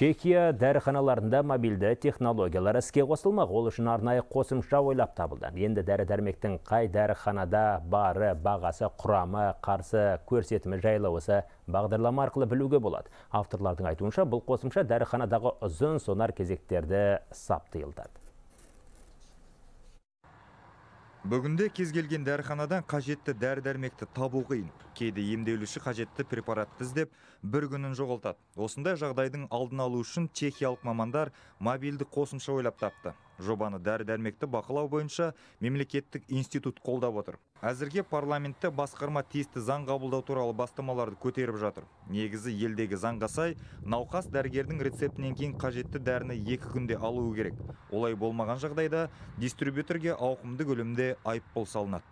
Чехия дәріханаларында мобильді технологиялар іске қосылмақ. Ол үшін арнайы қосымша ойлап табылды. Енді дәрі-дәрмектің қай дәріханада бары, бағасы, құрамы, қарсы көрсетімі жайлы осы бағдарлама арқылы білуге болады. Авторлардың айтуынша бұл қосымша дәріханадағы ұзын сонар кезектерді саптыйылдады. Бүгінде кез келген дәріханадан қажетті дәрі-дәрмекті табу қиын. Кейде емделуші қажетті препаратты іздеп бір күнін жоғалтады. Осындай жағдайдың алдын алу үшін чехиялық мамандар мобильді қосымша ойлап тапты. Жобаны дәрі-дәрмекті бақылау бойынша мемлекеттік институт қолдап отыр. Әзірге парламентте басқарма тиісті заң қабылдау туралы бастамаларды көтеріп жатыр. Негізі елдегі заңға сай, науқас дәрігердің рецептінен кейін қажетті дәріні екі күнде алуы керек. Олай болмаған жағдайда дистрибьюторге ауқымды көлемде айыппұл салынады.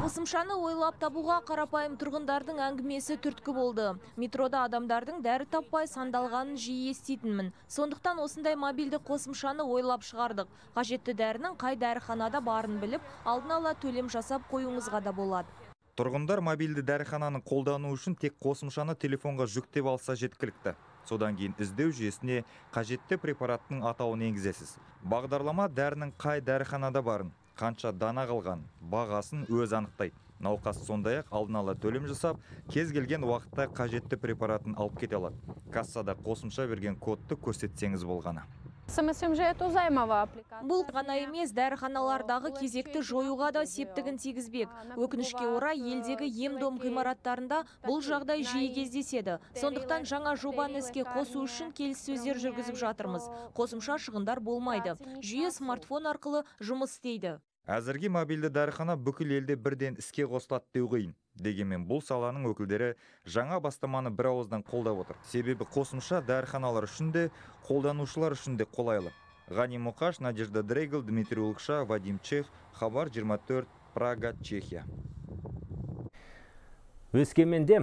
Қосымшаны ойлап табуға қарапайым тұрғындардың әңгімесі түрткі болды. Метрода адамдардың дәрі таппай сандалғанын жиі еститінмін. Сондықтан осындай мобильді қосымшаны ойлап шығардық. Қажетті дәрінің қай дәріханада барын біліп, алдын ала төлем жасап қоюыңызға да болады. Тұрғындар мобильді дәріхананы қолдану үшін тек қосымшаны телефонға жүктеп алса жеткілікті. Содан кейін іздеу жүйесіне қажетті препараттың атауын енгізесіз. Бағдарлама дәрінің қай дәріханада барын, қанша дана қалған, бағасын өз анықтайды. Науқас сондай ақ алдын ала төлем жасап, кез келген уақытта қажетті препаратын алып кете алады. Кассада қосымша берген кодты көрсетсеңіз болғаны. Бұл ғана емес дәріханалардағы кезекті жоюға да септігін тигізбек. Өкінішке орай елдегі ем-дом ғимараттарында бұл жағдай жиі кездеседі. Сондықтан жаңа жобаны іске қосу үшін келіссөздер жүргізіп жатырмыз. Қосымша шығындар болмайды. Жүйе смартфон арқылы жұмыс істейді. Әзірге мобильді дәріхана бүкіл елде бірден іске қосылады деу қиын. Дегенмен бұл саланың өкілдері жаңа бастаманы бір ауыздан қолдап отыр. Себебі қосымша дәріханалар үшін де, қолданушылар үшін де қолайлы. Ғани Мұқаш, Надежда Дрейгл, Дмитрий Улықша, Вадим Чех, Хабар 24, Прага, Чехия. Өскеменде